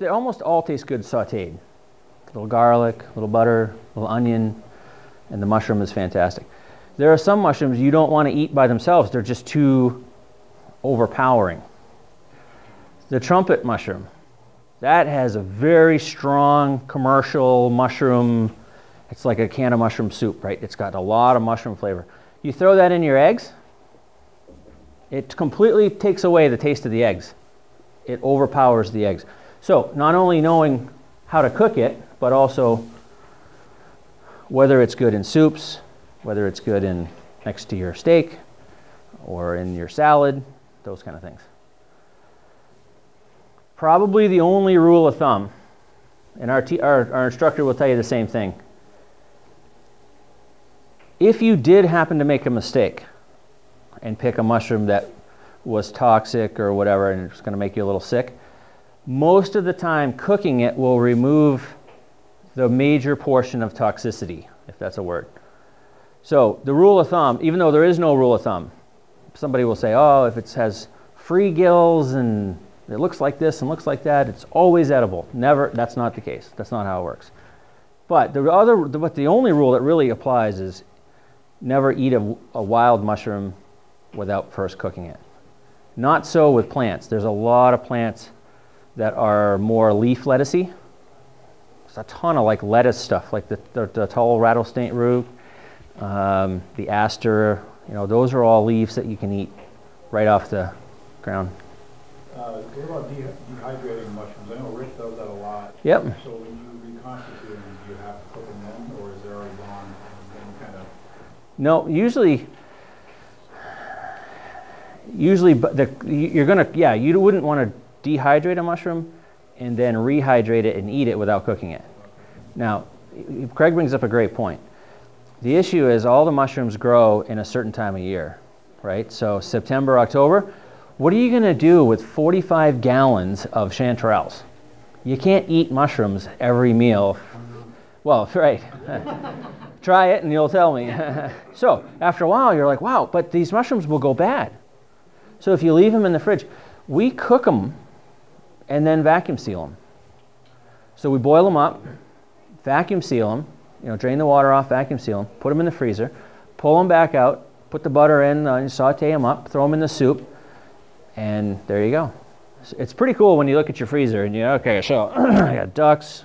they almost all taste good sautéed. A little garlic, a little butter, a little onion, and the mushroom is fantastic. There are some mushrooms you don't want to eat by themselves. They're just too overpowering. The trumpet mushroom, that has a very strong commercial mushroom. It's like a can of mushroom soup, right? It's got a lot of mushroom flavor. You throw that in your eggs, it completely takes away the taste of the eggs. It overpowers the eggs. So, not only knowing how to cook it, but also whether it's good in soups, whether it's good in next to your steak or in your salad, those kind of things. Probably the only rule of thumb, and our, our, our instructor will tell you the same thing. If you did happen to make a mistake and pick a mushroom that was toxic or whatever and it's going to make you a little sick, most of the time cooking it will remove the major portion of toxicity, if that's a word. So the rule of thumb, even though there is no rule of thumb, somebody will say, oh, if it has free gills and it looks like this and looks like that, it's always edible. Never, that's not the case. That's not how it works. But the other, but the only rule that really applies is never eat a, a wild mushroom without first cooking it. Not so with plants. There's a lot of plants that are more leaf lettucey. There's a ton of like lettuce stuff, like the, the, the tall rattlesnake root, um, the aster, you know, those are all leaves that you can eat right off the ground. Uh, what about de dehydrating mushrooms? I know Rich does that a lot. Yep. So when you reconstitute them, do you have to cook them then, or is there already gone and kind of? No, usually, usually, the, you're gonna, yeah, you wouldn't want to dehydrate a mushroom and then rehydrate it and eat it without cooking it. Now, Craig brings up a great point. The issue is all the mushrooms grow in a certain time of year, right? So September, October, what are you going to do with 45 gallons of chanterelles? You can't eat mushrooms every meal. Well, right. Try it and you'll tell me. so after a while, you're like, wow, but these mushrooms will go bad. So if you leave them in the fridge, we cook them and then vacuum seal them. So we boil them up, vacuum seal them, you know, drain the water off, vacuum seal them, put them in the freezer, pull them back out, put the butter in, uh, saute them up, throw them in the soup, and there you go. It's pretty cool when you look at your freezer and you're, okay, so I got ducks,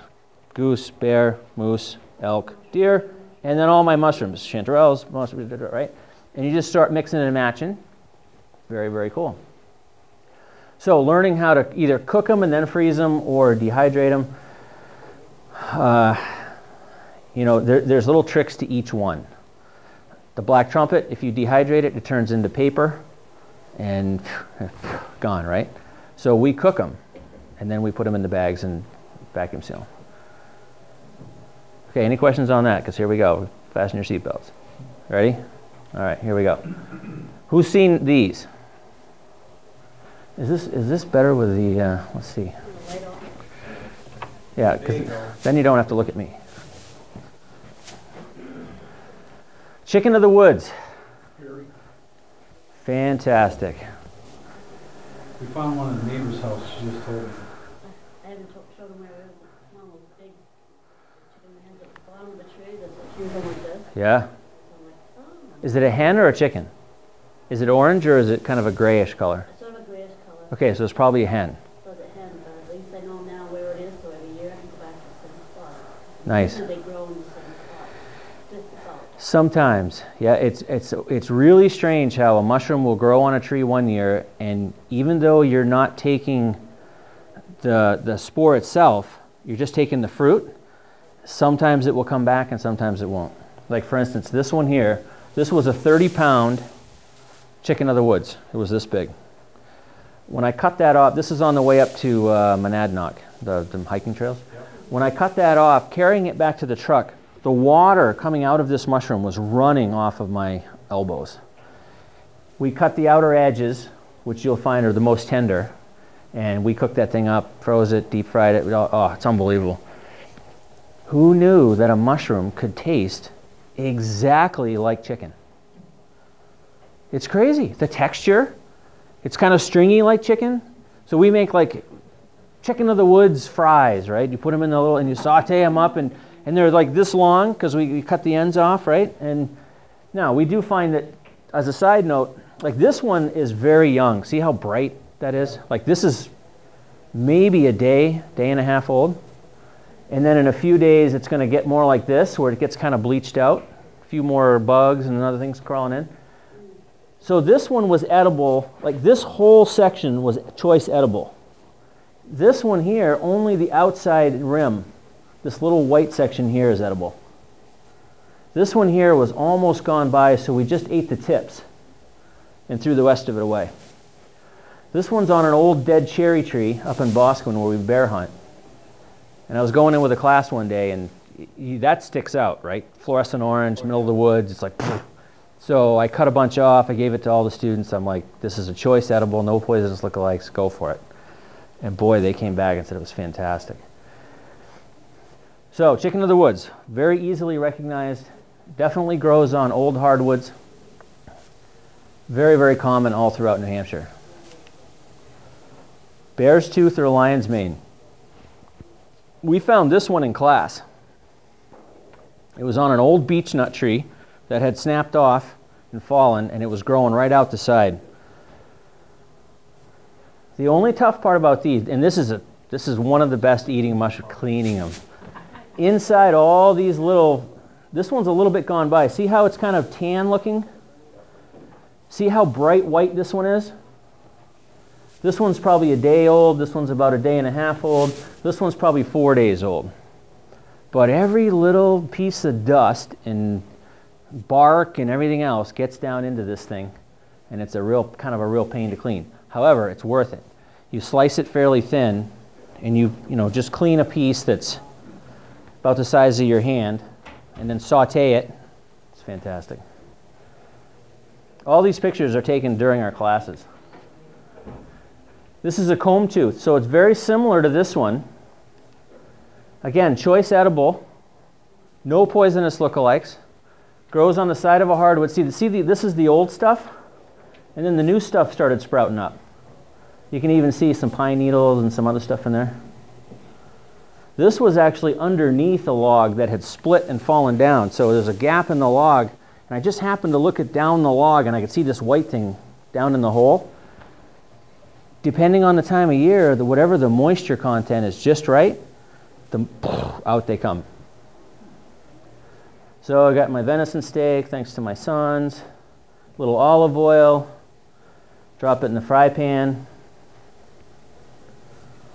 goose, bear, moose, elk, deer, and then all my mushrooms, chanterelles, mushrooms, right? And you just start mixing and matching. Very, very cool. So learning how to either cook them and then freeze them or dehydrate them. Uh, you know, there, there's little tricks to each one. The black trumpet, if you dehydrate it, it turns into paper and gone, right? So we cook them and then we put them in the bags and vacuum seal. Okay, any questions on that? Because here we go. Fasten your seatbelts. Ready? All right, here we go. Who's seen these? Is this is this better with the? Uh, let's see. Yeah, because then you don't have to look at me. Chicken of the woods. Fantastic. We found one in the neighbor's house, she just told me. I haven't showed them where. One of those big chicken hens at the bottom of the tree that's huge one like this. Yeah. So I'm like, oh, Is it a hen or a chicken? Is it orange or is it kind of a grayish color? it's sort of a grayish color. Okay, so it's probably a hen. So the hen, but at least I know now where it is, so every year I can go back to the same spot. Nice. They grow in the same spot, just about. Sometimes, yeah, it's it's it's really strange how a mushroom will grow on a tree one year, and even though you're not taking the the spore itself, you're just taking the fruit. Sometimes it will come back, and sometimes it won't. Like for instance, this one here, this was a 30 pound chicken of the woods. It was this big. When I cut that off, this is on the way up to uh, Monadnock, the, the hiking trails. When I cut that off, carrying it back to the truck, the water coming out of this mushroom was running off of my elbows. We cut the outer edges, which you'll find are the most tender, and we cooked that thing up, froze it, deep fried it. Oh, it's unbelievable. Who knew that a mushroom could taste exactly like chicken? It's crazy. The texture, it's kind of stringy like chicken. So we make like chicken of the woods fries, right? You put them in the little, and you saute them up, and, and they're like this long because we, we cut the ends off, right? And now we do find that, as a side note, like this one is very young. See how bright that is? Like this is maybe a day, day and a half old. And then in a few days, it's going to get more like this, where it gets kind of bleached out. A few more bugs and other things crawling in. So this one was edible, like this whole section was choice edible. This one here, only the outside rim, this little white section here is edible. This one here was almost gone by, so we just ate the tips and threw the rest of it away. This one's on an old dead cherry tree up in Boscawen where we bear hunt. And I was going in with a class one day, and that sticks out, right? Fluorescent orange, middle of the woods. It's like. So I cut a bunch off. I gave it to all the students. I'm like, this is a choice edible, no poisonous lookalikes. Go for it. And boy, they came back and said it was fantastic. So, chicken of the woods, very easily recognized. Definitely grows on old hardwoods. Very, very common all throughout New Hampshire. Bear's tooth or lion's mane we found this one in class. It was on an old beech nut tree that had snapped off and fallen, and it was growing right out the side. The only tough part about these, and this is a this is one of the best eating mushrooms, cleaning them. Inside all these little, this one's a little bit gone by. See how it's kind of tan looking? See how bright white this one is? This one's probably a day old. This one's about a day and a half old. This one's probably four days old. But every little piece of dust and bark and everything else gets down into this thing, and it's a real kind of a real pain to clean. However, it's worth it. You slice it fairly thin, and you you know just clean a piece that's about the size of your hand, and then saute it. It's fantastic. All these pictures are taken during our classes. This is a comb tooth, so it's very similar to this one. Again, choice edible, no poisonous lookalikes, grows on the side of a hardwood. See, see the, this is the old stuff, and then the new stuff started sprouting up. You can even see some pine needles and some other stuff in there. This was actually underneath a log that had split and fallen down, so there's a gap in the log, and I just happened to look it down the log, and I could see this white thing down in the hole depending on the time of year, the, whatever the moisture content is just right, the, out they come. So I got my venison steak, thanks to my sons, a little olive oil, drop it in the fry pan.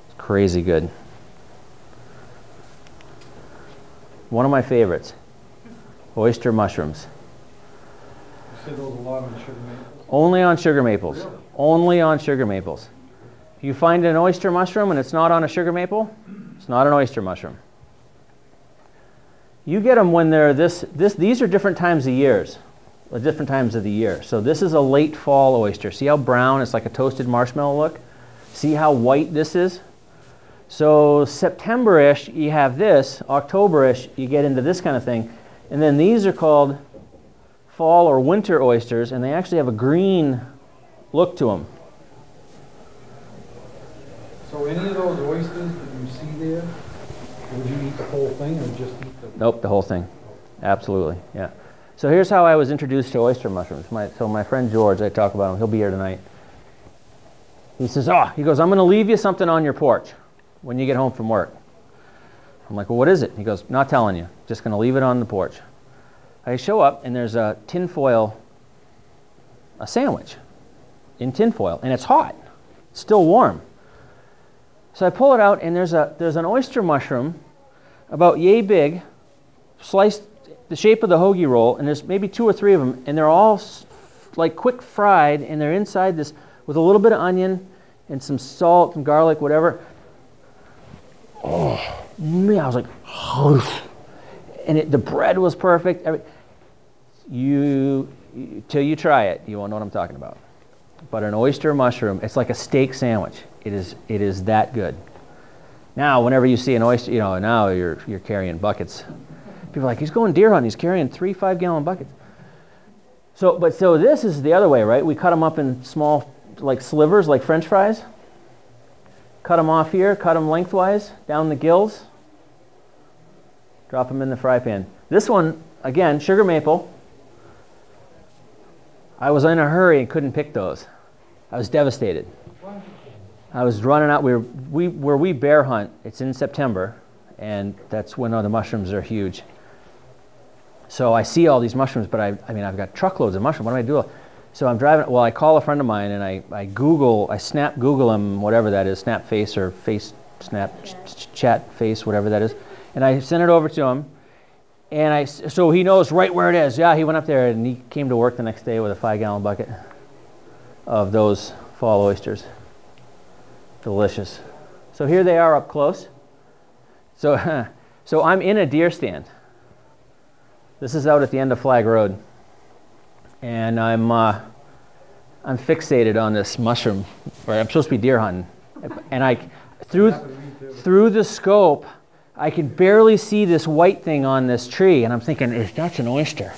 It's crazy good. One of my favorites, oyster mushrooms. You said those a lot on? Only on sugar maples. Really? Only on sugar maples. If you find an oyster mushroom and it's not on a sugar maple, it's not an oyster mushroom. You get them when they're this, this these are different times of years, uh, different times of the year. So this is a late fall oyster. See how brown, it's like a toasted marshmallow look? See how white this is? So September-ish, you have this, October-ish, you get into this kind of thing. And then these are called fall or winter oysters, and they actually have a green look to them. So any of those oysters that you see there, would you eat the whole thing or just? Nope, the whole thing. Absolutely, yeah. So here's how I was introduced to oyster mushrooms. My, so my friend George, I talk about him, he'll be here tonight. He says, oh, he goes, I'm going to leave you something on your porch when you get home from work. I'm like, well, what is it? He goes, not telling you, just going to leave it on the porch. I show up and there's a tinfoil, a sandwich in tinfoil, and it's hot, it's still warm. So I pull it out, and there's, a, there's an oyster mushroom about yay big, sliced the shape of the hoagie roll, and there's maybe two or three of them, and they're all like quick fried, and they're inside this with a little bit of onion and some salt and garlic, whatever. Oh, man, I was like, oh. and it, the bread was perfect. You, you, till you try it, you won't know what I'm talking about. But an oyster mushroom, it's like a steak sandwich. It is, it is that good. Now, whenever you see an oyster, you know, now you're, you're carrying buckets. People are like, he's going deer hunting, he's carrying three five gallon buckets. So, but so this is the other way, right? We cut them up in small, like slivers, like french fries. cut them off here, cut them lengthwise down the gills, drop them in the fry pan. This one, again, sugar maple. I was in a hurry and couldn't pick those. I was devastated. I was running out. We were, we, where we bear hunt, it's in September, and that's when all the mushrooms are huge. So I see all these mushrooms, but I, I mean, I've got truckloads of mushrooms. What do I do? So I'm driving. Well, I call a friend of mine and I, I Google, I snap Google him, whatever that is, Snap Face or Face Snap ch- ch- Chat Face, whatever that is, and I send it over to him. And I, so he knows right where it is. Yeah, he went up there and he came to work the next day with a five gallon bucket of those fall oysters. Delicious. So here they are up close. So, so I'm in a deer stand. This is out at the end of Flag Road. And I'm, uh, I'm fixated on this mushroom. Right, I'm supposed to be deer hunting. And I, through, through the scope, I can barely see this white thing on this tree, and I'm thinking, "Is that's an oyster.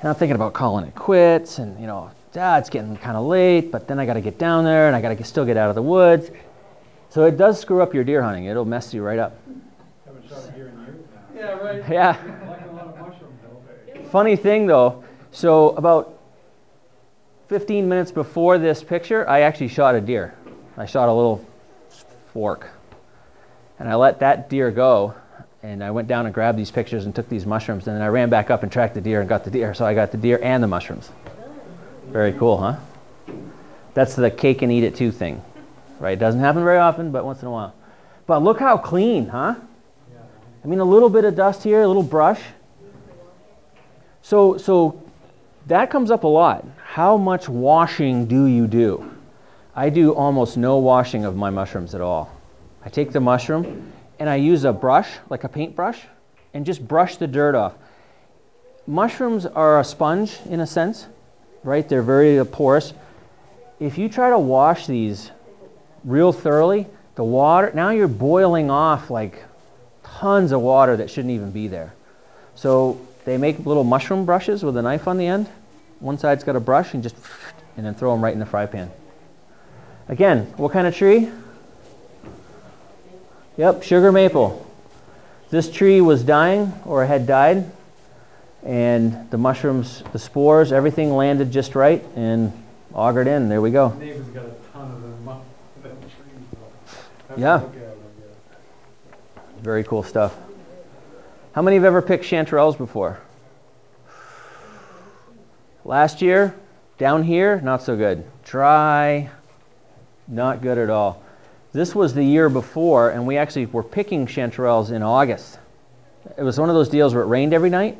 And I'm thinking about calling it quits, and you know, ah, it's getting kind of late, but then I got to get down there, and I got to still get out of the woods. So it does screw up your deer hunting. It'll mess you right up. Haven't shot a deer in years now. Yeah, right. Yeah. Collecting a lot of mushrooms though. Funny thing though, so about 15 minutes before this picture, I actually shot a deer. I shot a little fork. And I let that deer go. And I went down and grabbed these pictures and took these mushrooms. And then I ran back up and tracked the deer and got the deer. So I got the deer and the mushrooms. Very cool, huh? That's the cake and eat it too thing. Right? It doesn't happen very often, but once in a while. But look how clean, huh? I mean, a little bit of dust here, a little brush. So, so that comes up a lot. How much washing do you do? I do almost no washing of my mushrooms at all. I take the mushroom and I use a brush, like a paintbrush, and just brush the dirt off. Mushrooms are a sponge in a sense, right? They're very porous. If you try to wash these real thoroughly, the water, now you're boiling off like tons of water that shouldn't even be there. So they make little mushroom brushes with a knife on the end. One side's got a brush and just, and then throw them right in the fry pan. Again, what kind of tree? Yep, sugar maple. This tree was dying or had died, and the mushrooms, the spores, everything landed just right and augured in. There we go. Neighbor's got a ton of them up, them trees. though. Have to Yeah. look at 'em, yeah. Very cool stuff. How many have ever picked chanterelles before? Last year, down here, not so good. Dry, not good at all. This was the year before, and we actually were picking chanterelles in August. It was one of those deals where it rained every night.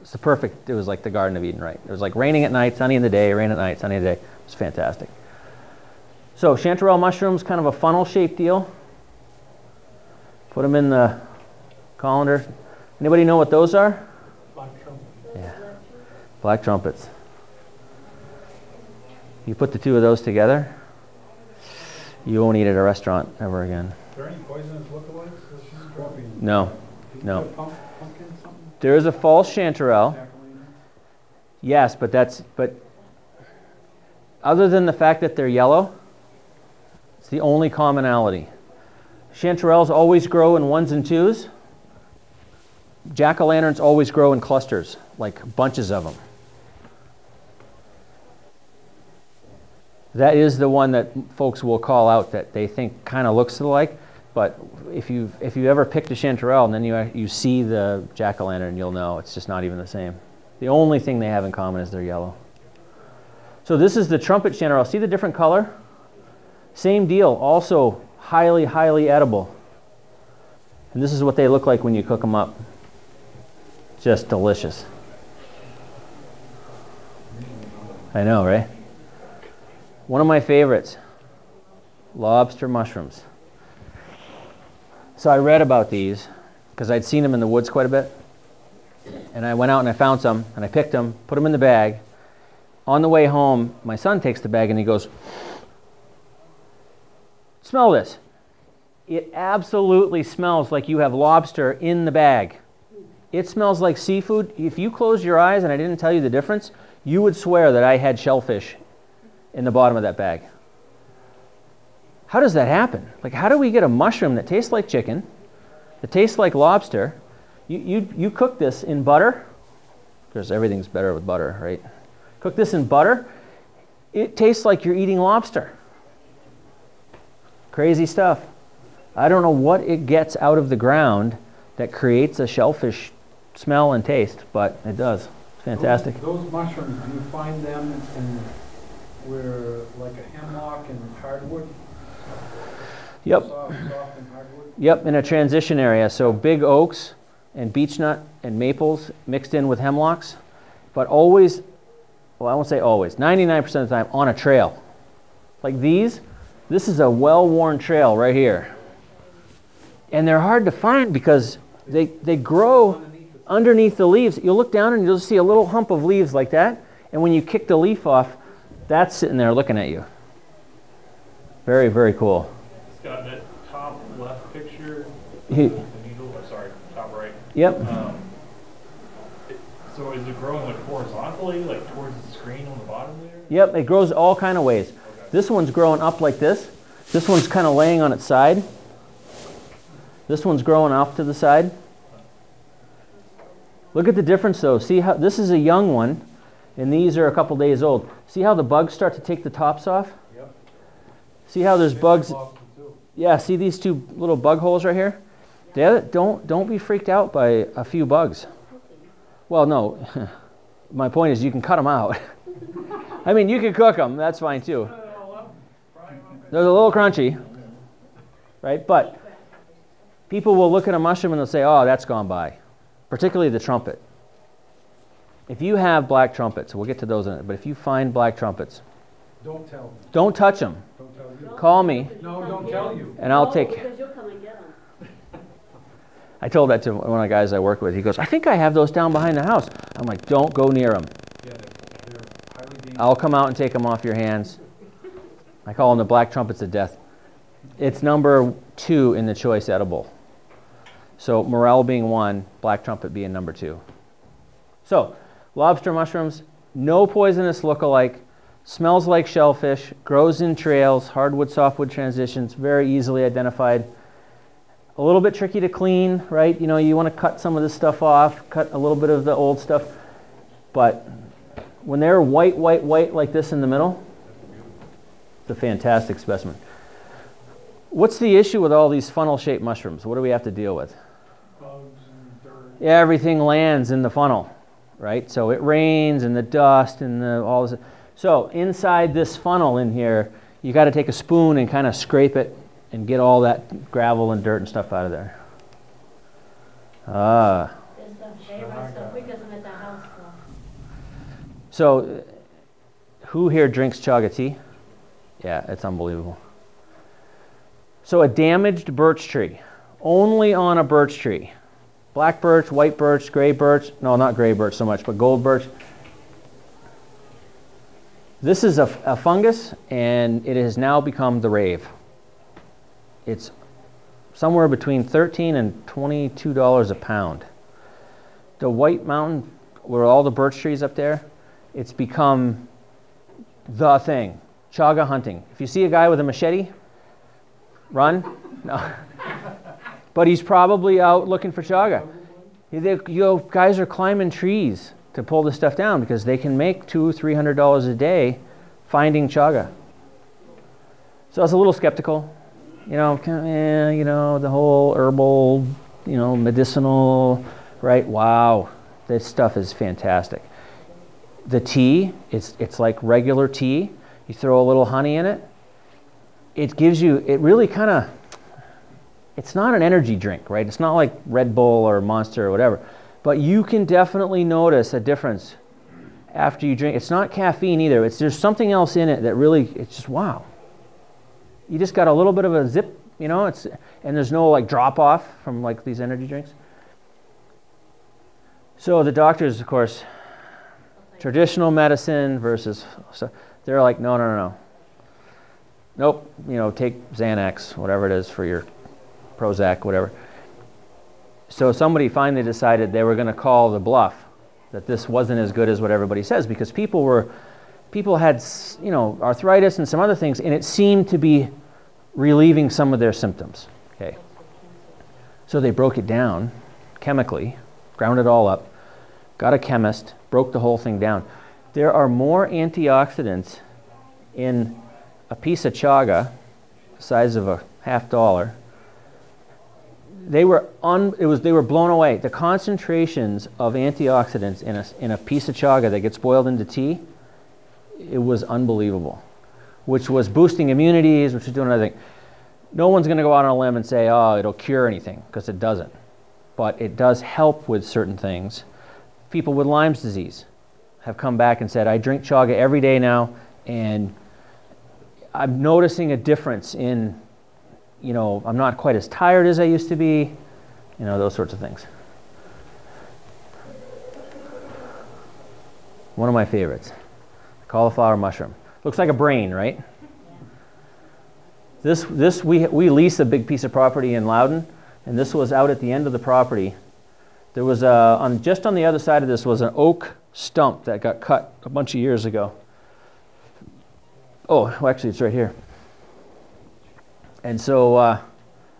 It's the perfect, it was like the Garden of Eden, right? It was like raining at night, sunny in the day, rain at night, sunny in the day. It was fantastic. So, chanterelle mushrooms, kind of a funnel shaped deal. Put them in the colander. Anybody know what those are? Black trumpets. Yeah. Black trumpets. You put the two of those together, you won't eat at a restaurant ever again. Is there any poisonous lookalikes? No. No. pump- There is a false chanterelle. Yes, but that's but other than the fact that they're yellow, it's the only commonality. Chanterelles always grow in ones and twos. Jack o' lanterns always grow in clusters, like bunches of them. That is the one that folks will call out that they think kind of looks alike. But if you if you ever picked a chanterelle and then you you see the jack o' lantern, you'll know it's just not even the same. The only thing they have in common is they're yellow. So this is the trumpet chanterelle. See the different color? Same deal. Also highly highly edible. And this is what they look like when you cook them up. Just delicious. I know, right? One of my favorites lobster mushrooms. So I read about these because I'd seen them in the woods quite a bit. And I went out and I found some and I picked them, put them in the bag. On the way home, my son takes the bag and he goes, Smell this. It absolutely smells like you have lobster in the bag. It smells like seafood. If you closed your eyes and I didn't tell you the difference, you would swear that I had shellfish in the bottom of that bag. how does that happen? Like, how do we get a mushroom that tastes like chicken, that tastes like lobster? You, you, you cook this in butter, because everything's better with butter, right? Cook this in butter, it tastes like you're eating lobster. Crazy stuff. I don't know what it gets out of the ground that creates a shellfish smell and taste, but it does. It's fantastic. Those those mushrooms, do you find them in where, like a hemlock and hardwood? Yep. Soft, soft and hardwood? Yep, in a transition area. So big oaks and beechnut and maples mixed in with hemlocks, but always, well, I won't say always, 99% of the time on a trail. Like these, this is a well worn trail right here. And they're hard to find because they, they grow underneath the leaves. You'll look down and you'll see a little hump of leaves like that. And when you kick the leaf off, that's sitting there looking at you. Very, very cool. Scott, that top left picture, He- the needle, or sorry, top right. Yep. Um, it- so is it growing like horizontally, like towards the screen on the bottom there? Yep, it grows all kind of ways. This one's growing up like this. This one's kind of laying on its side. This one's growing off to the side. Look at the difference though. See how this is a young one and these are a couple days old. See how the bugs start to take the tops off? Yep. See how there's bugs? Yeah, see these two little bug holes right here? Yeah, don't don't be freaked out by a few bugs. Well, no. My point is you can cut them out. I mean, you can cook them. That's fine too. They're a little crunchy, right? But people will look at a mushroom and they'll say, "Oh, that's gone by," particularly the trumpet. If you have black trumpets, we'll get to those in it. But if you find black trumpets, Don't tell them, don't touch them. don't tell you. Call me, No, don't tell you. and I'll take. Because you'll come and get them. I told that to one of the guys I work with. He goes, I think I have those down behind the house. I'm like, don't go near them. Yeah, they're, they're. I'll come out and take them off your hands. I call them the black trumpets of death. It's number two in the choice edible. So morel being one, black trumpet being number two. So lobster mushrooms, no poisonous look-alike, smells like shellfish, grows in trails, hardwood softwood transitions, very easily identified. A little bit tricky to clean, right? You know, you want to cut some of this stuff off, cut a little bit of the old stuff, but when they're white, white, white like this in the middle, it's a fantastic specimen. What's the issue with all these funnel-shaped mushrooms? What do we have to deal with? Bugs and dirt. Yeah, everything lands in the funnel, right? So it rains and the dust and the, all this. So inside this funnel in here, you got to take a spoon and kind of scrape it and get all that gravel and dirt and stuff out of there. Ah. There's the favorite stuff quicker than at the house stuff. So, who here drinks chaga tea? Yeah, it's unbelievable. So, a damaged birch tree, only on a birch tree. Black birch, white birch, gray birch. No, not gray birch so much, but gold birch. This is a, a fungus, and it has now become the rave. It's somewhere between 13 and 22 dollars a pound. The White Mountain, where all the birch trees up there, it's become the thing. Chaga hunting. If you see a guy with a machete, run. No. But he's probably out looking for chaga. They- You know, guys are climbing trees to pull this stuff down because they can make two, three hundred dollars a day finding chaga. So I was a little skeptical. You know, eh, you know, the whole herbal, you know, medicinal, right? Wow, this stuff is fantastic the tea it's it's like regular tea you throw a little honey in it it gives you it really kind of it's not an energy drink right? It's not like red bull or monster or whatever. But you can definitely notice a difference after you drink. It's not caffeine either. It's there's something else in it that really it's just wow. You just got a little bit of a zip you know? It's and there's no like drop off from like these energy drinks. So the doctors of course traditional medicine versus so they're like no no no no. Nope you know take xanax whatever it is for your prozac whatever so somebody finally decided they were going to call the bluff that this wasn't as good as what everybody says because people were people had you know arthritis and some other things and it seemed to be relieving some of their symptoms. Okay. So they broke it down chemically, ground it all up, got a chemist, broke the whole thing down. There are more antioxidants in a piece of chaga, the size of a half dollar. They were un, it was they were blown away. The concentrations of antioxidants in a, in a piece of chaga that gets boiled into tea, it was unbelievable. Which was boosting immunities, which was doing another thing. No one's going to go out on a limb and say, "Oh, it'll cure anything," because it doesn't. But it does help with certain things. People with Lyme's disease have come back and said, "I drink chaga every day now, and I'm noticing a difference in, you know, I'm not quite as tired as I used to be, you know, those sorts of things. One of my favorites, cauliflower mushroom. Looks like a brain, right? This, this we, we lease a big piece of property in Loudon, and this was out at the end of the property. There was a, on, just on the other side of this was an oak stump that got cut a bunch of years ago. Oh, well, actually, it's right here. And so, uh,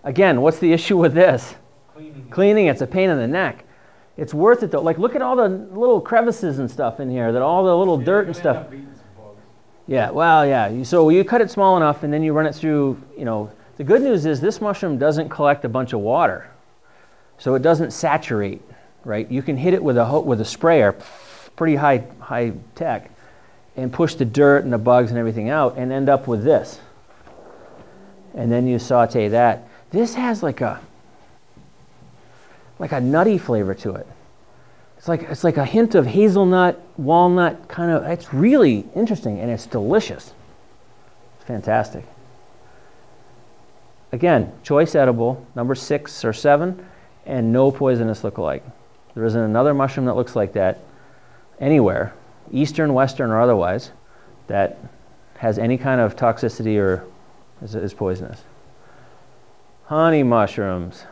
again, what's the issue with this? Cleaning. Cleaning, it's a pain in the neck. It's worth it though. Like, look at all the little crevices and stuff in here, that all the little dirt and stuff. Yeah, well, yeah. So you cut it small enough and then you run it through, you know. The good news is this mushroom doesn't collect a bunch of water. So it doesn't saturate, right? You can hit it with a, ho- with a sprayer, pretty high, high tech, and push the dirt and the bugs and everything out and end up with this. And then you saute that. This has like a, like a nutty flavor to it. It's like, it's like a hint of hazelnut, walnut kind of, it's really interesting and it's delicious. It's fantastic. Again, choice edible, number six or seven, and no poisonous lookalike. There isn't another mushroom that looks like that anywhere, eastern, western, or otherwise, that has any kind of toxicity or is, is poisonous. Honey mushrooms.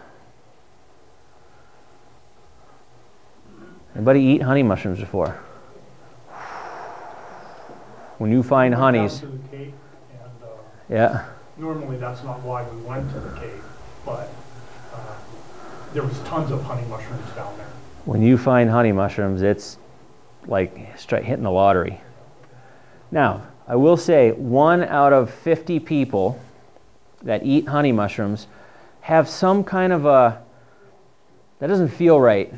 Anybody eat honey mushrooms before? When you find honeys, to the Cape, and uh, yeah, normally that's not why we went to the cave, but uh, there was tons of honey mushrooms down there. when you find honey mushrooms, it's like straight hitting the lottery. Now, I will say one out of 50 people that eat honey mushrooms have some kind of a that doesn't feel right.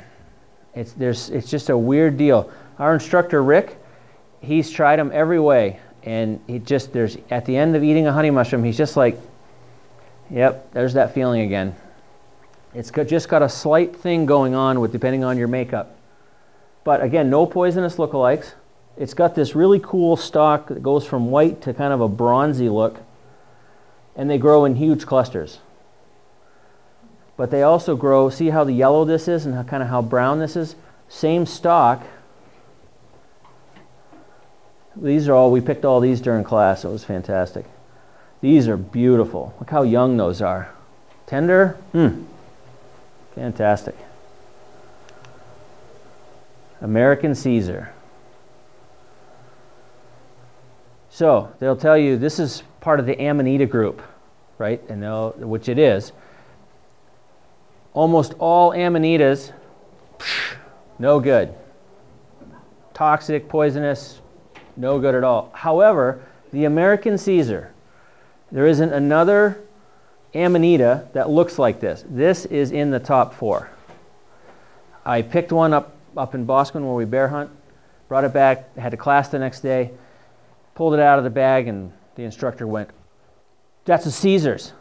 It's there's it's just a weird deal. Our instructor Rick, he's tried them every way and he just there's at the end of eating a honey mushroom, he's just like yep, there's that feeling again. It's got, just got a slight thing going on with depending on your makeup. But again, no poisonous lookalikes. It's got this really cool stalk that goes from white to kind of a bronzy look, and they grow in huge clusters. But they also grow, see how the yellow this is and how, kind of how brown this is? Same stalk. These are all, we picked all these during class, it was fantastic. These are beautiful. Look how young those are. Tender? Hmm. Fantastic. American Caesar. So they'll tell you this is part of the Amanita group, right? And they'll, which it is. Almost all Amanitas, psh, no good. Toxic, poisonous, no good at all. However, the American Caesar, there isn't another Amanita that looks like this. This is in the top four. I picked one up, up in Boscawen where we bear hunt, brought it back, had a class the next day, pulled it out of the bag, and the instructor went, That's a Caesar's.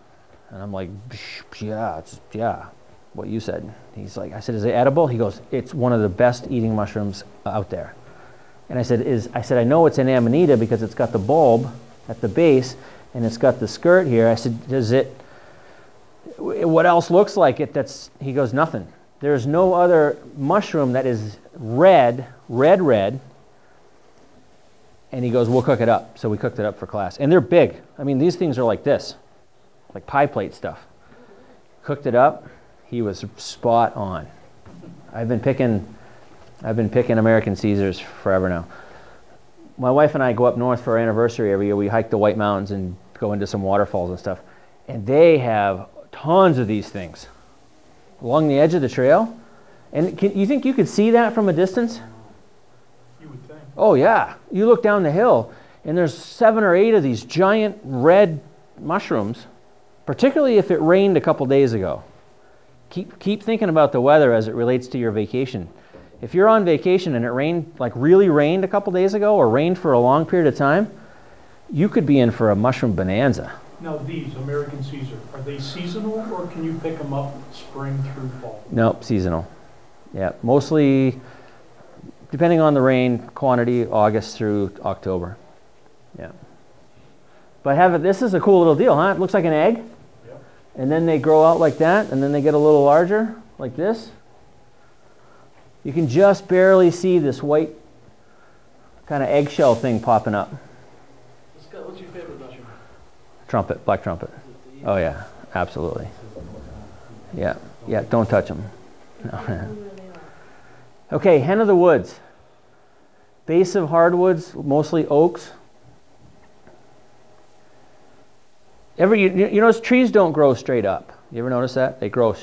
And I'm like, Yeah, it's, yeah, what you said. He's like, I said, Is it edible? He goes, It's one of the best eating mushrooms out there. And I said, is, I said, I know it's an amanita because it's got the bulb at the base and it's got the skirt here. I said, does it, what else looks like it that's, he goes, nothing. There's no other mushroom that is red, red, red. And he goes, we'll cook it up. So we cooked it up for class. And they're big. I mean, these things are like this, like pie plate stuff. Cooked it up. He was spot on. I've been picking, I've been picking American Caesars forever now. My wife and I go up north for our anniversary every year. We hike the White Mountains and go into some waterfalls and stuff. And they have tons of these things along the edge of the trail. And can, you think you could see that from a distance? You would think. Oh, yeah. You look down the hill, and there's seven or eight of these giant red mushrooms, particularly if it rained a couple days ago. Keep, keep thinking about the weather as it relates to your vacation. If you're on vacation and it rained, like really rained a couple days ago, or rained for a long period of time, you could be in for a mushroom bonanza. Now, these, American Caesar, are they seasonal or can you pick them up spring through fall? Nope, seasonal. Yeah, mostly, depending on the rain quantity, August through October. Yeah. But have it, this is a cool little deal, huh? It looks like an egg. Yep. And then they grow out like that, and then they get a little larger, like this. You can just barely see this white kind of eggshell thing popping up. What's your favorite mushroom? Trumpet, black trumpet. Is it the- Oh, yeah, absolutely. Yeah, yeah, don't touch them. No. Okay, hen of the woods. Base of hardwoods, mostly oaks. Ever you, you notice trees don't grow straight up. You ever notice that? They grow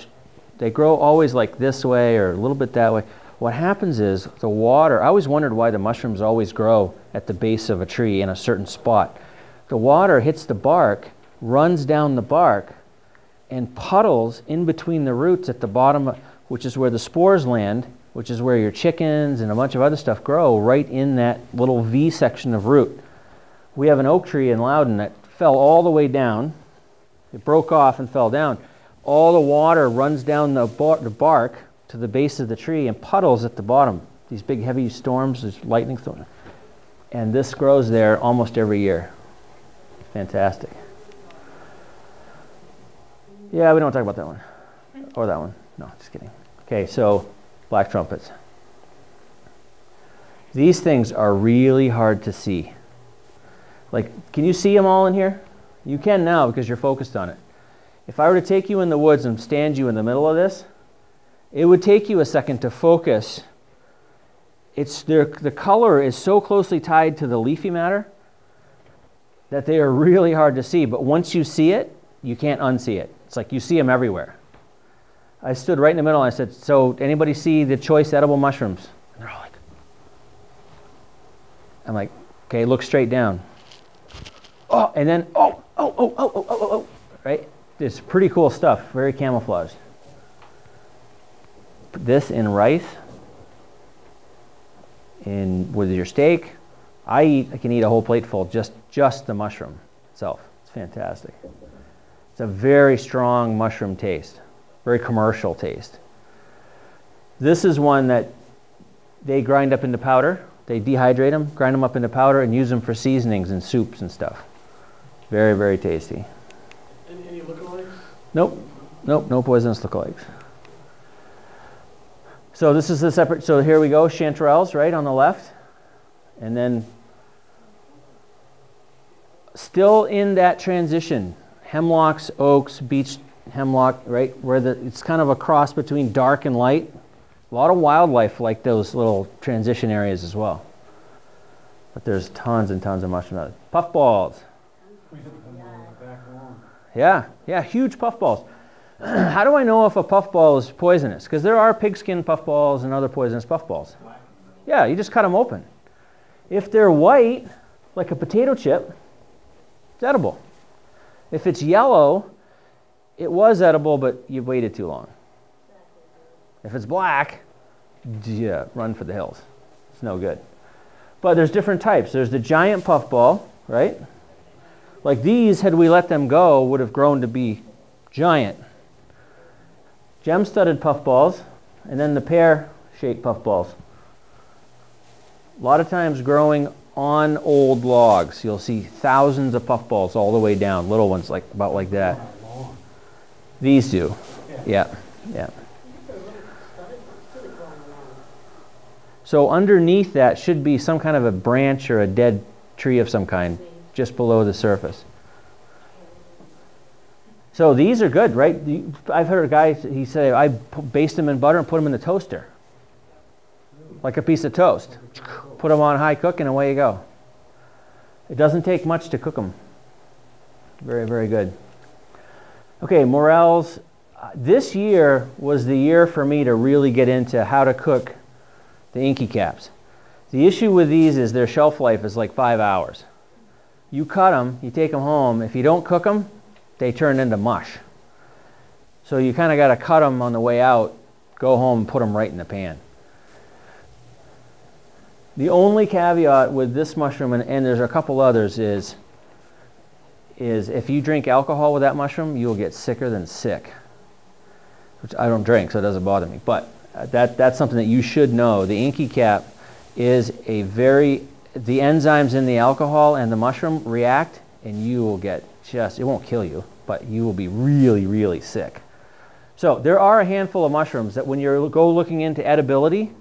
they grow always like this way or a little bit that way. What happens is the water, I always wondered why the mushrooms always grow at the base of a tree in a certain spot. The water hits the bark, runs down the bark, and puddles in between the roots at the bottom, which is where the spores land, which is where your chickens and a bunch of other stuff grow, right in that little V section of root. We have an oak tree in Loudon that fell all the way down. It broke off and fell down. All the water runs down the, bark to the base of the tree and puddles at the bottom. These big heavy storms, these lightning storms. And this grows there almost every year. Fantastic. Yeah, we don't talk about that one. Or that one. No, just kidding. Okay, so black trumpets. These things are really hard to see. Like, can you see them all in here? You can now because you're focused on it. If I were to take you in the woods and stand you in the middle of this, it would take you a second to focus. It's their, the color is so closely tied to the leafy matter that they are really hard to see. But once you see it, you can't unsee it. It's like you see them everywhere. I stood right in the middle and I said, So, anybody see the choice edible mushrooms? And they're all like, I'm like, Okay, look straight down. Oh, and then, oh, oh, oh, oh, oh, oh, oh, oh right? It's pretty cool stuff, very camouflaged. This in rice, in with your steak. I eat, I can eat a whole plateful. just just the mushroom itself. It's fantastic. It's a very strong mushroom taste very commercial taste. This is one that they grind up into powder. They dehydrate them, grind them up into powder, and use them for seasonings and soups and stuff. Very, very tasty. Any, any lookalikes? Nope, nope, no poisonous lookalikes. So this is the separate, so here we go, chanterelles, right, on the left. And then still in that transition, hemlocks, oaks, beech hemlock, right, where the, it's kind of a cross between dark and light. A lot of wildlife like those little transition areas as well. But there's tons and tons of mushrooms. Puffballs. Yeah, yeah, huge puffballs. How do I know if a puffball is poisonous? Because there are pigskin puffballs and other poisonous puffballs. Yeah, you just cut them open. If they're white, like a potato chip, it's edible. If it's yellow, it was edible, but you waited too long. If it's black, yeah, run for the hills. It's no good. But there's different types. There's the giant puffball, right? Like these, had we let them go, would have grown to be giant. Gem studded puffballs, and then the pear shaped puffballs. A lot of times growing on old logs. You'll see thousands of puffballs all the way down, little ones like about like that. These do. Yeah, yeah. They're little studded, still growing along. So underneath that should be some kind of a branch or a dead tree of some kind just below the surface. So these are good, right? I've heard a guy, he said, I baste them in butter and put them in the toaster. Like a piece of toast. Put them on high cook and away you go. It doesn't take much to cook them. Very, very good. Okay, morels. Uh, This year was the year for me to really get into how to cook the inky caps. The issue with these is their shelf life is like five hours. You cut them, you take them home. If you don't cook them, they turn into mush. So you kind of got to cut them on the way out, go home, and put them right in the pan. The only caveat with this mushroom, and, and there's a couple others, is is if you drink alcohol with that mushroom, you'll get sicker than sick. Which I don't drink, so it doesn't bother me. But uh, that, that's something that you should know. The inky cap is a very, the enzymes in the alcohol and the mushroom react, and you will get just, it won't kill you, but you will be really, really sick. So there are a handful of mushrooms that when you go looking into edibility,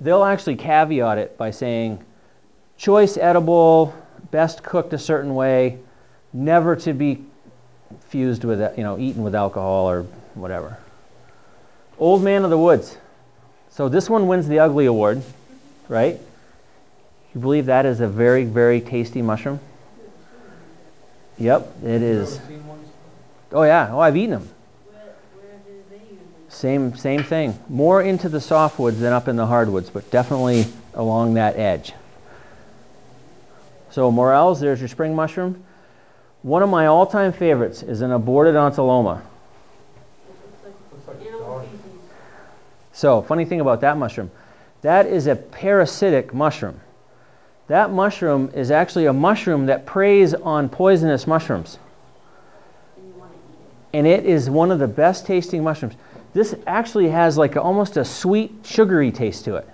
they'll actually caveat it by saying choice edible, best cooked a certain way, never to be fused with, you know, eaten with alcohol or whatever. Old Man of the Woods. So this one wins the Ugly Award, right? You believe that is a very, very tasty mushroom? Yep, it is. Ever seen ones? Oh yeah, oh I've eaten them. Where, where do they use it? Same, same thing. More into the softwoods than up in the hardwoods, but definitely along that edge. So morels, there's your spring mushroom. One of my all-time favorites is an aborted entoloma. So, funny thing about that mushroom, that is a parasitic mushroom. That mushroom is actually a mushroom that preys on poisonous mushrooms. And it is one of the best tasting mushrooms. This actually has like a, almost a sweet, sugary taste to it.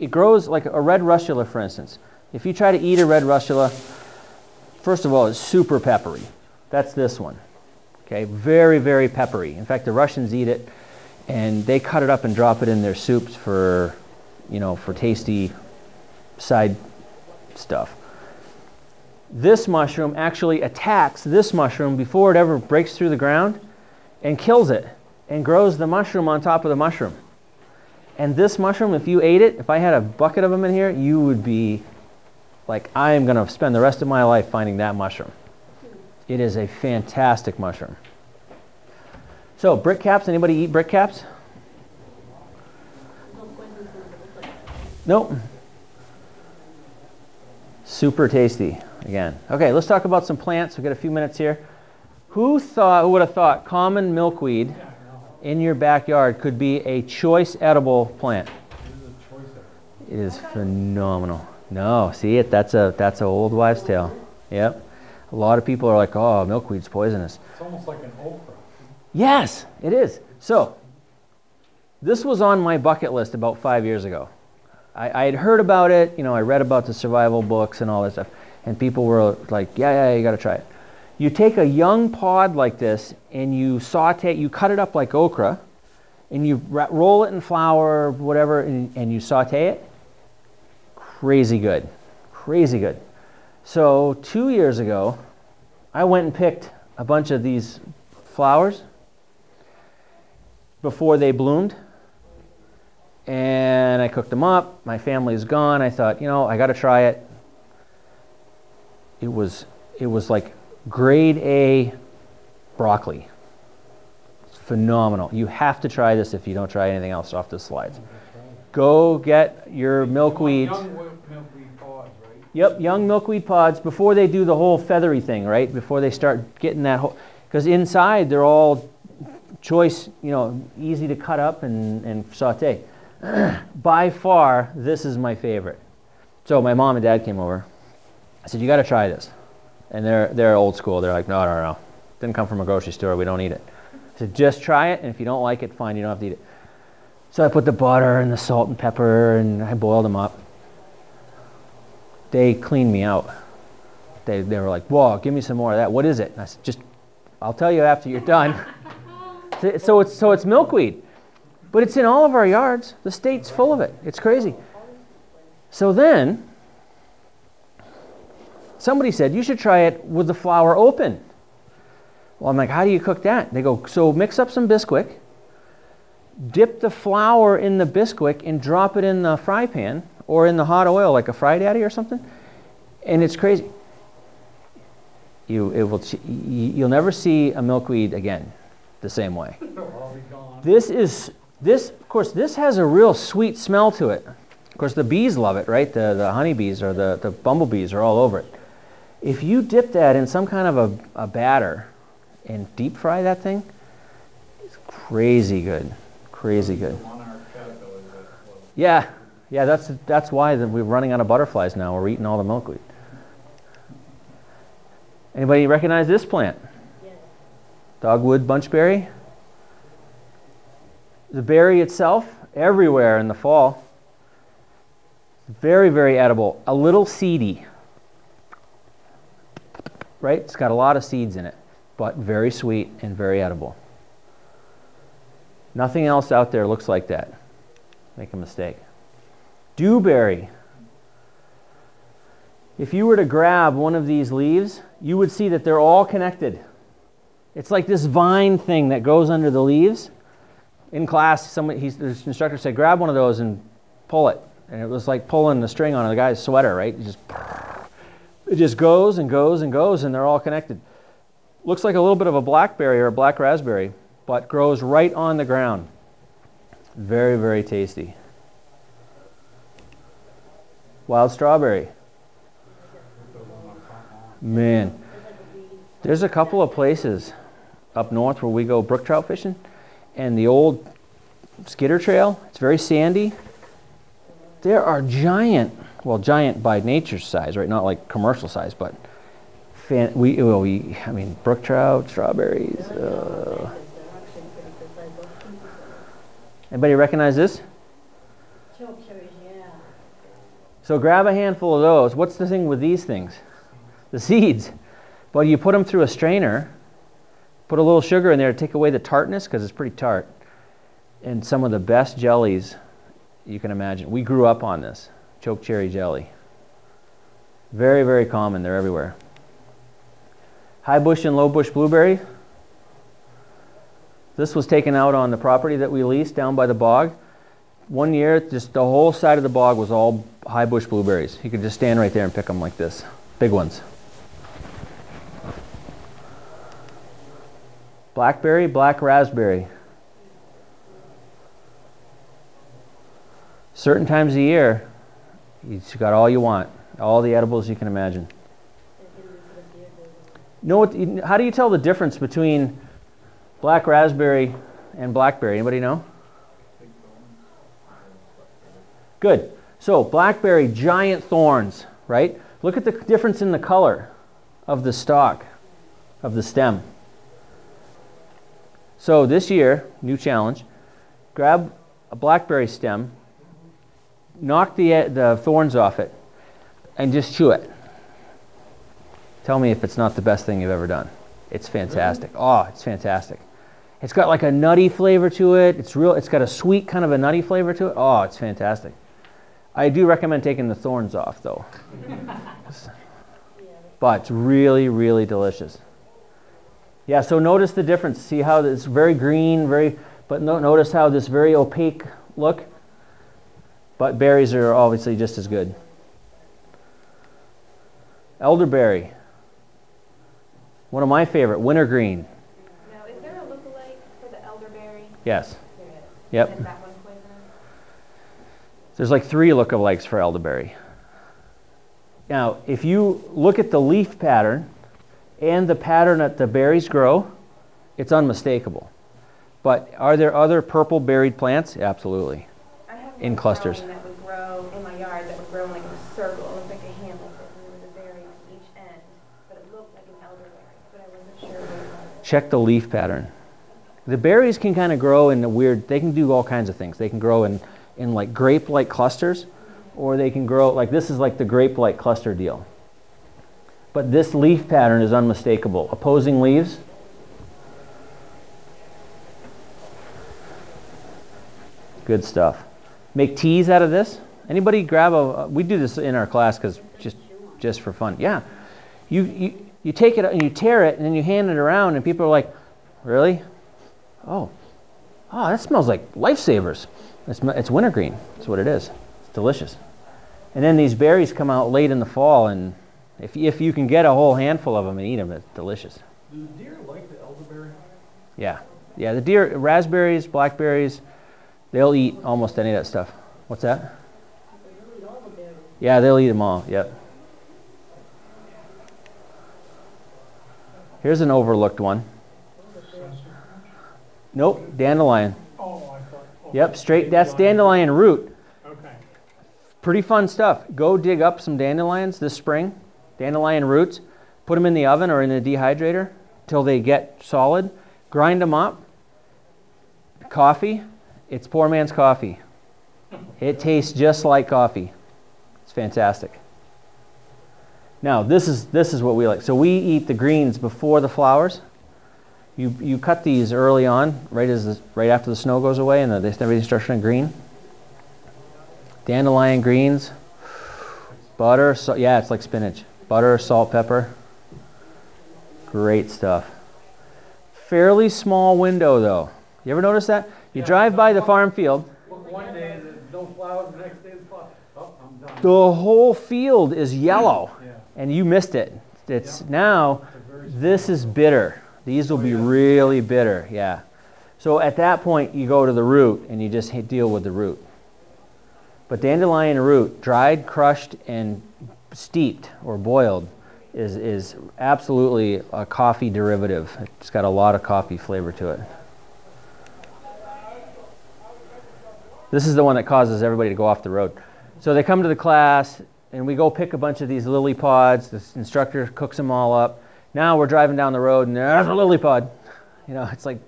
It grows like a red russula, for instance. If you try to eat a red russula, first of all, it's super peppery. That's this one. Okay, very, very peppery. In fact, the Russians eat it and they cut it up and drop it in their soups for, you know, for tasty side stuff. This mushroom actually attacks this mushroom before it ever breaks through the ground and kills it and grows the mushroom on top of the mushroom. And this mushroom, if you ate it, if I had a bucket of them in here, you would be like, I am going to spend the rest of my life finding that mushroom. It is a fantastic mushroom. So, brick caps, anybody eat brick caps? Nope. Super tasty again. Okay, let's talk about some plants. We've got a few minutes here. Who thought, who would have thought common milkweed in your backyard could be a choice edible plant? It is phenomenal. No, see it? That's a that's a old wives' tale. Yep. A lot of people are like, "Oh, milkweed's poisonous." It's almost like an okra. Yes, it is. So, this was on my bucket list about five years ago. I, I had heard about it, you know, I read about the survival books and all that stuff, and people were like, yeah, yeah, you got to try it. You take a young pod like this and you saute, you cut it up like okra, and you ra- roll it in flour, whatever, and, and you saute it. Crazy good. Crazy good. So, two years ago, I went and picked a bunch of these flowers before they bloomed. And I cooked them up. My family's gone. I thought, you know, I got to try it. It was it was like grade A broccoli. It's phenomenal. You have to try this if you don't try anything else off the slides. Go get your milkweed. Young milkweed pods, right? Yep, young milkweed pods before they do the whole feathery thing, right? Before they start getting that whole, because inside they're all choice, you know, easy to cut up and, and saute. By far, this is my favorite. So my mom and dad came over. I said, "You got to try this," and they're they're old school. They're like, "No, no, no, didn't come from a grocery store. We don't eat it." I said, "Just try it, and if you don't like it, fine. You don't have to eat it." So I put the butter and the salt and pepper, and I boiled them up they cleaned me out. They, they were like, whoa, give me some more of that. What is it? And I said, just, I'll tell you after you're done. So- it's, so it's milkweed. But it's in all of our yards. The state's full of it. It's crazy. So then, somebody said, you should try it with the flour open. Well, I'm like, how do you cook that? They go, so mix up some Bisquick, dip the flower in the Bisquick, and drop it in the fry pan or in the hot oil, like a Fry Daddy or something. And it's crazy. you, it will, ch- y- y- you'll never see a milkweed again the same way. I'll be gone. This is, this, of course, this has a real sweet smell to it. Of course, the bees love it, right? The, the honeybees or the, the bumblebees are all over it. If you dip that in some kind of a, a batter and deep fry that thing, it's crazy good. Crazy good. Yeah, yeah, that's, that's why we're running out of butterflies now. We're eating all the milkweed. Anybody recognize this plant? Yes. Dogwood bunchberry. The berry itself, everywhere in the fall. Very, very edible. A little seedy. Right? It's got a lot of seeds in it, but very sweet and very edible. Nothing else out there looks like that. Make a mistake. Dewberry. If you were to grab one of these leaves, you would see that they're all connected. It's like this vine thing that goes under the leaves. In class, somebody, he's, the instructor said, grab one of those and pull it. And it was like pulling the string on a guy's sweater, right? Just, it just goes and goes and goes, and they're all connected. Looks like a little bit of a blackberry or a black raspberry, but grows right on the ground. Very, very tasty. Wild strawberry. Man, there's a couple of places up north where we go brook trout fishing, and the old Skidder Trail, it's very sandy. There are giant, well, giant by nature's size, right? Not like commercial size, but fan, we, well, we, I mean, brook trout, strawberries. Uh, They're actually pretty good size looking. Anybody recognize this? Choke cherries, yeah. So grab a handful of those. What's the thing with these things? The seeds. But you put them through a strainer, put a little sugar in there to take away the tartness because it's pretty tart. And some of the best jellies you can imagine. We grew up on this choke cherry jelly. Very, very common. They're everywhere. High bush and low bush blueberry. This was taken out on the property that we leased down by the bog. One year, just the whole side of the bog was all high bush blueberries. You could just stand right there and pick them like this. Big ones. Blackberry, black raspberry. Certain times of year, you got all you want, all the edibles you can imagine. They're getting into the beer business. Know what, how do you tell the difference between black raspberry and blackberry? Anybody know? Good. So, blackberry, giant thorns, right? Look at the difference in the color of the stalk, of the stem. So, this year, new challenge grab a blackberry stem, knock the, the thorns off it, and just chew it. Tell me if it's not the best thing you've ever done. It's fantastic. Oh, it's fantastic. It's got like a nutty flavor to it. It's real. It's got a sweet kind of a nutty flavor to it. Oh, it's fantastic. I do recommend taking the thorns off though. but it's really, really delicious. Yeah. So notice the difference. See how it's very green, very. But no, notice how this very opaque look. But berries are obviously just as good. Elderberry. One of my favorite, wintergreen. Now, is there a lookalike for the elderberry? Yes. Yep. Is that one? There's like three lookalikes for elderberry. Now, if you look at the leaf pattern and the pattern that the berries grow, it's unmistakable. But are there other purple berried plants? Absolutely. I In clusters. That would grow in my yard, that would grow in like a circle, it looked like a hamlet, and there was a berry on each end, but it looked like an elderberry, but I wasn't sure what it was. Check the leaf pattern. The berries can kind of grow in the weird, they can do all kinds of things. They can grow in, in like grape like clusters, or they can grow like this is like the grape like cluster deal. But this leaf pattern is unmistakable. Opposing leaves. Good stuff. Make teas out of this. Anybody grab a? Uh, we do this in our class because just just for fun. Yeah, you, you you take it and you tear it and then you hand it around and people are like, really? Oh, oh, that smells like lifesavers. It's it's wintergreen. That's what it is. It's delicious. And then these berries come out late in the fall and If, if you can get a whole handful of them and eat them, it's delicious. Do the deer like the elderberry? Yeah. Yeah, the deer, raspberries, blackberries, they'll eat almost any of that stuff. What's that? They eat all the berries. Yeah, they'll eat them all. Yep. Here's an overlooked one. Nope, dandelion. Oh, oh I thought. oh, Yep, straight. That's dandelion root. Okay. Pretty fun stuff. Go dig up some dandelions this spring, dandelion roots, put them in the oven or in the dehydrator till they get solid. Grind them up. Coffee, it's poor man's coffee. It tastes just like coffee. It's fantastic. Now, this is this is what we like. So we eat the greens before the flowers. You you cut these early on, right as the, right after the snow goes away and the, everything starts turning green. Dandelion greens, butter, so, yeah, it's like spinach. Butter, salt, pepper. Great stuff. Fairly small window though. You ever notice that? You drive by the farm field, one day, there's no flowers, the next day, flowers. Oh, I'm done. the whole field is yellow Yeah. and you missed it. It's Yeah. now It's a very this is bitter. These will Oh, be really bitter, yeah. So at that point, you go to the root and you just deal with the root. But dandelion root, dried, crushed, and steeped or boiled, is, is absolutely a coffee derivative. It's got a lot of coffee flavor to it. This is the one that causes everybody to go off the road. So they come to the class, and we go pick a bunch of these lily pods. The instructor cooks them all up. Now we're driving down the road, and there's a lily pod. You know, it's like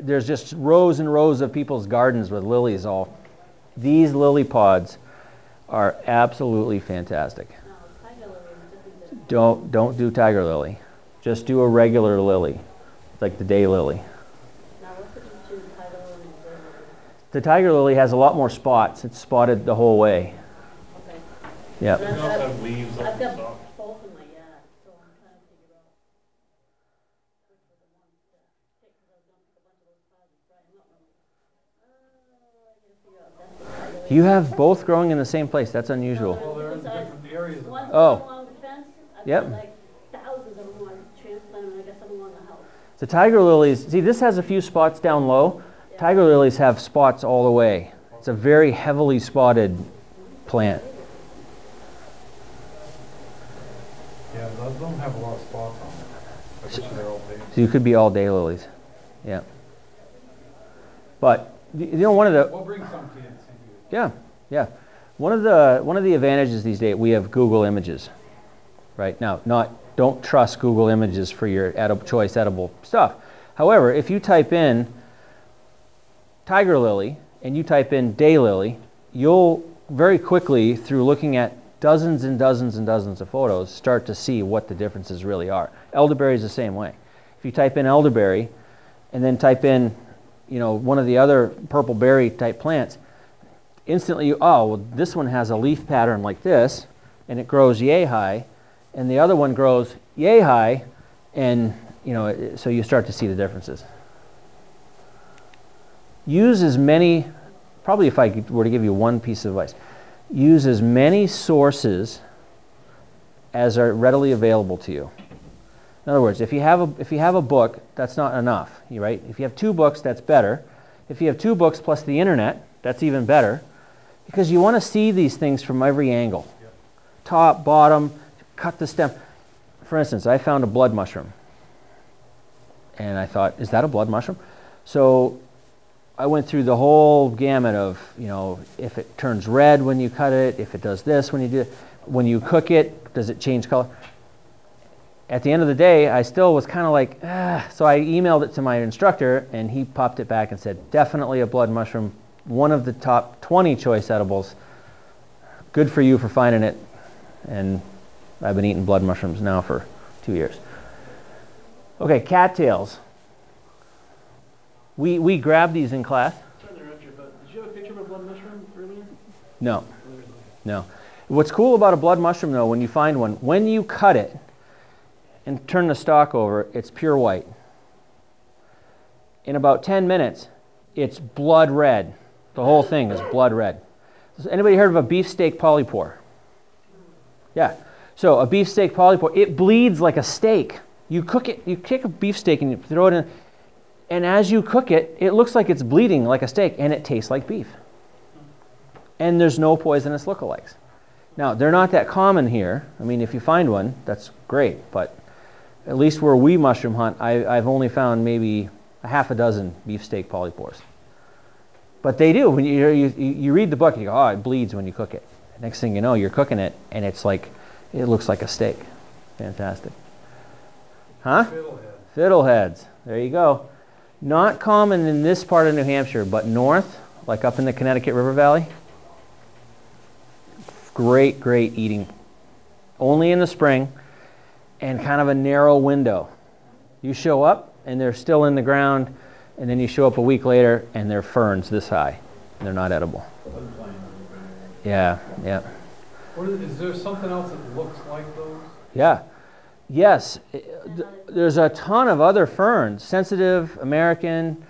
there's just rows and rows of people's gardens with lilies all. These lily pods are absolutely fantastic. No, tiger lily is different than, Don't don't do tiger lily. Just do a regular lily, like the day lily. the tiger lily and day lily? The tiger lily has a lot more spots. It's spotted the whole way. Okay. Yep. They I've also got- have leaves I've up and got stuff. both in my yard, so I'm trying to figure out which were the ones to pick, because I was gonna pick a bunch of those pods and fry them up, and I'm like, oh, I gotta figure out, that's the tiger lily. You have both growing in the same place. That's unusual. Well, they're in different areas. One's Oh. along the fence, I've Yep. got like thousands of them on transplant, and I got some along the house. The tiger lilies, see, this has a few spots down low. Tiger lilies have spots all the way. It's a very heavily spotted plant. Yeah, those don't have a lot of spots on them. I bet you they're all big. So you could be all day lilies. Yeah. But, you know, one of the, We'll bring some kids. see you. Yeah, yeah. One of the one of the advantages these days we have Google Images. Right now, not don't trust Google Images for your edible, choice edible stuff. However, if you type in tiger lily and you type in daylily, you'll very quickly through looking at dozens and dozens and dozens of photos start to see what the differences really are. Elderberry is the same way. If you type in elderberry and then type in, you know, one of the other purple berry type plants, instantly you, oh, well, this one has a leaf pattern like this, and it grows yay high, and the other one grows yay high, and you know, so you start to see the differences. Use as many, probably if I were to give you one piece of advice, use as many sources as are readily available to you. In other words, if you have a, if you have a book, that's not enough, right? If you have two books, that's better. If you have two books plus the internet, that's even better because you want to see these things from every angle top, bottom, cut the stem. For instance, I found a blood mushroom. And I thought, is that a blood mushroom? So I went through the whole gamut of, you know, if it turns red when you cut it, if it does this when you do it, when you cook it, does it change color? At the end of the day, I still was kind of like, ah. So I emailed it to my instructor, and he popped it back and said, definitely a blood mushroom, one of the top 20 choice edibles. Good for you for finding it. And I've been eating blood mushrooms now for two years. Okay, cattails. We, we grabbed these in class. Sorry to interrupt you, but did you have a picture of a blood mushroom earlier? No, no. What's cool about a blood mushroom, though, when you find one, when you cut it and turn the stalk over, it's pure white. In about 10 minutes, it's blood red. The whole thing is blood red. Has anybody heard of a beefsteak polypore? Yeah. So a beefsteak polypore, it bleeds like a steak. You cook it, you kick a beefsteak and you throw it in, and as you cook it, it looks like it's bleeding like a steak, and it tastes like beef. And there's no poisonous lookalikes. Now, they're not that common here. I mean, if you find one, that's great, but at least where we mushroom hunt, I, I've only found maybe a half a dozen beefsteak polypores. But they do. When you, you, you read the book, you go, oh, it bleeds when you cook it. Next thing you know, you're cooking it, and it's like, it looks like a steak. Fantastic. Huh? Fiddlehead. Fiddleheads. There you go. Not common in this part of New Hampshire, but north, like up in the Connecticut River Valley, great, great eating. Only in the spring and kind of a narrow window. You show up and they're still in the ground, and then you show up a week later and they're ferns this high. And they're not edible. Yeah, yeah. What is, is there something else that looks like those? Yeah. Yes. There's a ton of other ferns, sensitive, American,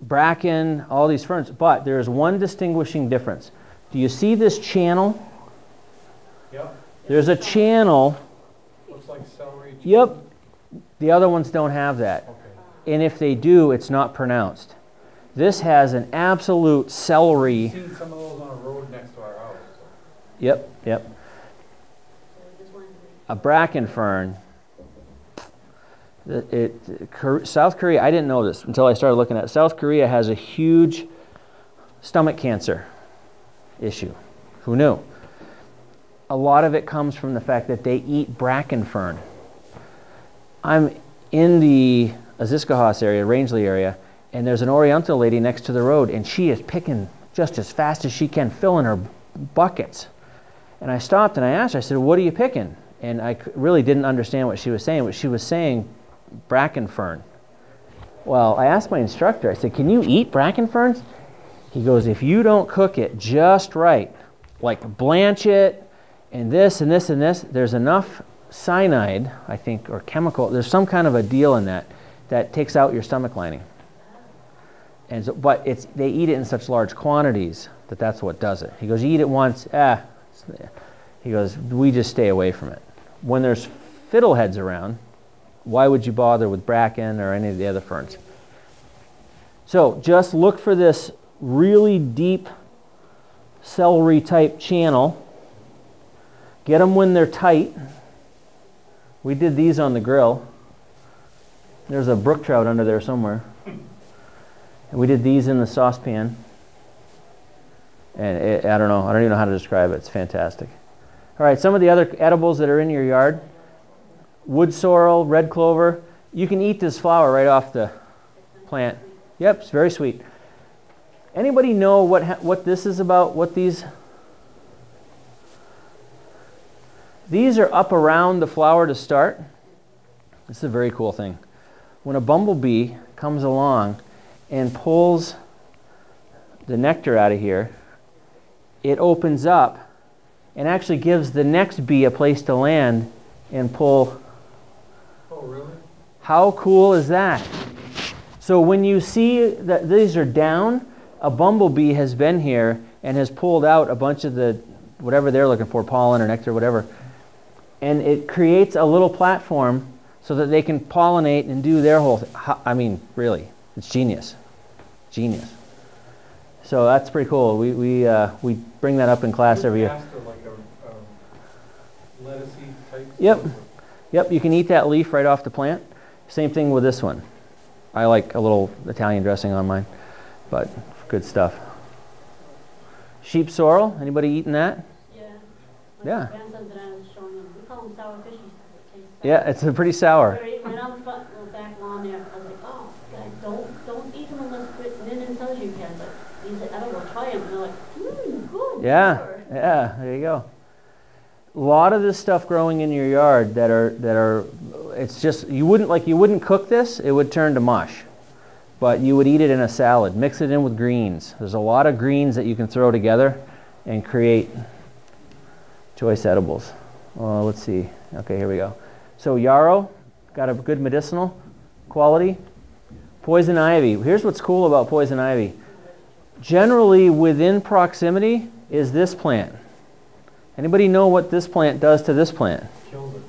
bracken, all these ferns, but there's one distinguishing difference. Do you see this channel? Yep, There's a channel. looks like celery. Yep. The other ones don't have that. And if they do, it's not pronounced. This has an absolute celery. Seen some of those on a road next to our house. Yep, yep. So we just wanted to a bracken fern. The- It, South Korea, I didn't know this until I started looking at it. South Korea has a huge stomach cancer issue. Who knew? A lot of it comes from the fact that they eat bracken fern. I'm in the Aziscohos area, Rangeley area, and there's an Oriental lady next to the road, and she is picking just as fast as she can, filling her buckets. And I stopped and I asked her, I said, What are you picking? And I really didn't understand what she was saying. What she was saying, bracken fern. Well, I asked my instructor, I said, Can you eat bracken ferns? He goes, If you don't cook it just right, like blanch it and this and this and this, there's enough cyanide, I think, or chemical, there's some kind of a deal in that that takes out your stomach lining. And so, but it's, they eat it in such large quantities that that's what does it. He goes, You eat it once, eh, it's- He goes, We just stay away from it. When there's fiddleheads around, why would you bother with bracken or any of the other ferns? So just look for this really deep celery type channel. Get them when they're tight. We did these on the grill. There's a brook trout under there somewhere. And we did these in the saucepan. And it, I don't know, I don't even know how to describe it. It's fantastic. All right, some of the other edibles that are in your yard wood sorrel, red clover. You can eat this flower right off the plant. Yep, it's very sweet. Anybody know what ha- what this is about? What these These are up around the flower to start. This is a very cool thing. When a bumblebee comes along and pulls the nectar out of here, it opens up and actually gives the next bee a place to land and pull Oh, really? how cool is that? So when you see that these are down, a bumblebee has been here and has pulled out a bunch of the whatever they're looking for, pollen or nectar, whatever. And it creates a little platform so that they can pollinate and do their whole thing. I mean, really, it's genius. Genius. So that's pretty cool. We, we, uh, we bring that up in class every year. Aster, like a, a type? Yep. Yep, you can eat that leaf right off the plant. Same thing with this one. I like a little Italian dressing on mine, but good stuff. Sheep sorrel, anybody eating that? Yeah. Yeah. Yeah, it's a pretty sour. Right right on the back lawn there, I was like, oh, guys, don't, don't eat them unless Lyndon tells you can, but these are edible, try them, and they're like, mmm, good. Yeah, sure." yeah, there you go. A lot of this stuff growing in your yard that are that are it's just you wouldn't like you wouldn't cook this, it would turn to mush. But you would eat it in a salad, mix it in with greens. There's a lot of greens that you can throw together and create choice edibles. Uh, let's see. Okay, here we go. So yarrow, got a good medicinal quality. Poison ivy. Here's what's cool about poison ivy. Generally within proximity is this plant. Anybody know what this plant does to this plant? Kills it.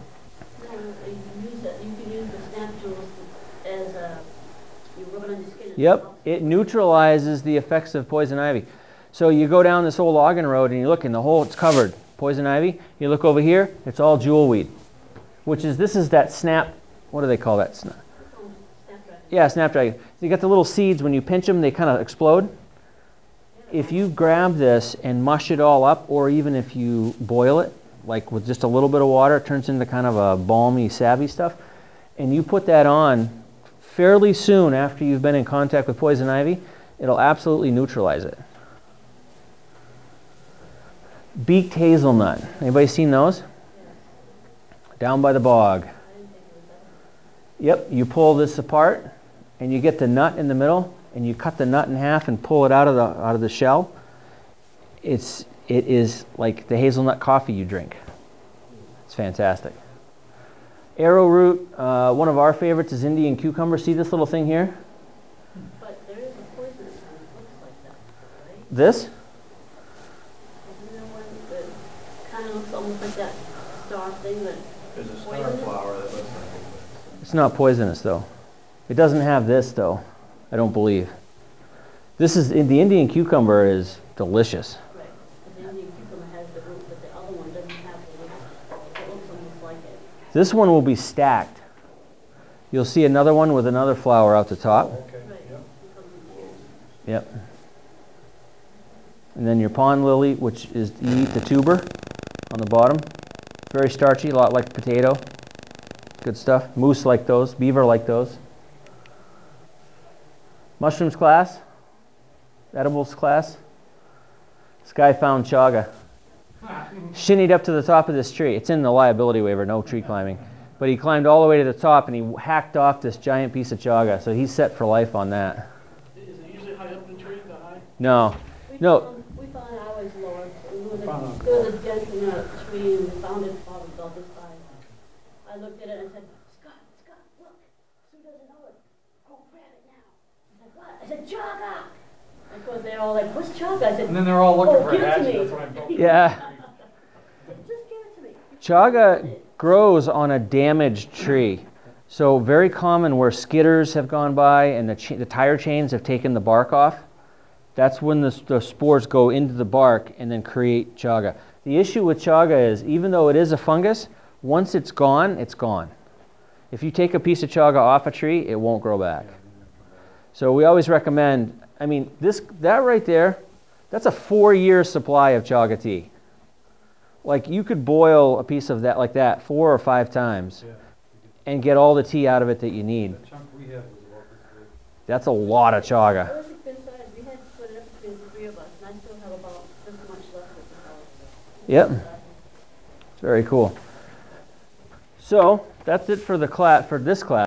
Yep, it neutralizes the effects of poison ivy. So you go down this old logging road and you look and the whole, it's covered. Poison ivy. You look over here, it's all jewelweed which is, this is that snap, what do they call that? Snap. Yeah, snapdragon. You got the little seeds, when you pinch them, they kind of explode. If you grab this and mush it all up, or even if you boil it, like with just a little bit of water, it turns into kind of a balmy, savvy stuff, and you put that on fairly soon after you've been in contact with poison ivy, it'll absolutely neutralize it. Beaked hazelnut. Anybody seen those? Down by the bog. I didn't think it was that. Yep, you pull this apart and you get the nut in the middle and you cut the nut in half and pull it out of the out of the shell. It's it is like the hazelnut coffee you drink. It's fantastic. Arrowroot, uh, one of our favorites is Indian cucumber. See this little thing here? But there is a poisonous that looks like that, right? This? Isn't there one that kind of looks almost like that star thing that There's a Poisonous? flower that looks like it. It's not poisonous though. It doesn't have this though. I don't believe. This is the Indian cucumber is delicious. Right, the Indian cucumber has the root, but the other one doesn't have the root. It looks almost like it. This one will be stacked. You'll see another one with another flower out the top. Okay, Right. yep. It comes in years. Yep. And then your pond lily, which is you eat the tuber on the bottom. Very starchy, a lot like potato. Good stuff. Moose like those. Beaver like those. Mushrooms class. Edibles class. This guy found chaga. Shinnied up to the top of this tree. It's in the liability waiver, no tree climbing. But he climbed all the way to the top and he hacked off this giant piece of chaga. So he's set for life on that. Is it usually high up in the tree, the high? No. We No. found- We found ours lower, there was a, ours there was a dent in a tree and we found it probably about this high. I looked at it and I said, Scott, Scott, look, Sue doesn't know it, go grab it now. He's like, what? I said, chaga! Of course, they're all like, what's chaga? I said, And then they're all looking Oh, for give it to me. that's what Yeah. just give it to me. Chaga grows on a damaged tree. So very common where skidders have gone by and the, ch- the tire chains have taken the bark off. That's when the, the spores go into the bark and then create chaga. The issue with chaga is even though it is a fungus, once it's gone, it's gone. If you take a piece of chaga off a tree, it won't grow back. So we always recommend, I mean, this that right there, that's a four-year supply of chaga tea. Like you could boil a piece of that like that four or five times Yeah. and get all the tea out of it that you need. The chunk we had was about this big. That's a lot of chaga. What was it good size? We had to split it up between the three of us and I still have about this much left of the house. Yep, it's very cool. So that's it for the class for this class.